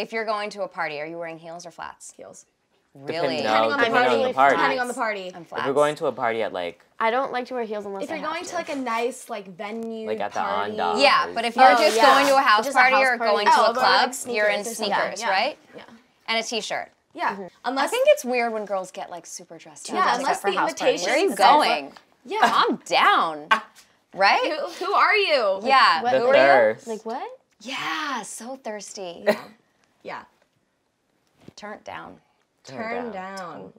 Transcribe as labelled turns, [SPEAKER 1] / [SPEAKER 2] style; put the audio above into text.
[SPEAKER 1] If you're going to a party, are you wearing heels or flats?
[SPEAKER 2] Heels.
[SPEAKER 1] Really?
[SPEAKER 3] no,
[SPEAKER 2] Depending on the party.
[SPEAKER 3] on the party.
[SPEAKER 2] Depending on the party.
[SPEAKER 1] I'm
[SPEAKER 3] If
[SPEAKER 1] flats.
[SPEAKER 3] we're going to a party at like
[SPEAKER 4] I don't like to wear heels unless
[SPEAKER 2] If
[SPEAKER 4] I
[SPEAKER 2] you're
[SPEAKER 4] have
[SPEAKER 2] going to like a nice like venue
[SPEAKER 3] Like at the
[SPEAKER 2] party.
[SPEAKER 3] Andaz.
[SPEAKER 1] yeah, but if you're
[SPEAKER 4] Oh,
[SPEAKER 1] just
[SPEAKER 4] yeah.
[SPEAKER 1] going to a house
[SPEAKER 4] Just a
[SPEAKER 1] party
[SPEAKER 4] house
[SPEAKER 1] or
[SPEAKER 4] party.
[SPEAKER 1] going to
[SPEAKER 2] Oh,
[SPEAKER 1] a
[SPEAKER 2] but like
[SPEAKER 1] club,
[SPEAKER 2] sneakers
[SPEAKER 1] you're in
[SPEAKER 2] or something.
[SPEAKER 1] sneakers,
[SPEAKER 2] Yeah,
[SPEAKER 1] right?
[SPEAKER 2] Yeah.
[SPEAKER 1] And a t-shirt.
[SPEAKER 2] Yeah. Mm-hmm. Unless
[SPEAKER 1] I think it's weird when girls get like super dressed up.
[SPEAKER 2] Yeah,
[SPEAKER 1] except
[SPEAKER 2] unless
[SPEAKER 1] for
[SPEAKER 2] the
[SPEAKER 1] house parties. Where are you going?
[SPEAKER 2] yeah.
[SPEAKER 1] Calm down. Right?
[SPEAKER 2] who, who are you?
[SPEAKER 1] Yeah.
[SPEAKER 4] what-
[SPEAKER 3] the
[SPEAKER 1] Who are you?
[SPEAKER 3] thirst.
[SPEAKER 4] Like what?
[SPEAKER 1] Yeah, so thirsty.
[SPEAKER 2] Yeah.
[SPEAKER 1] Turn it down.
[SPEAKER 2] Turn down.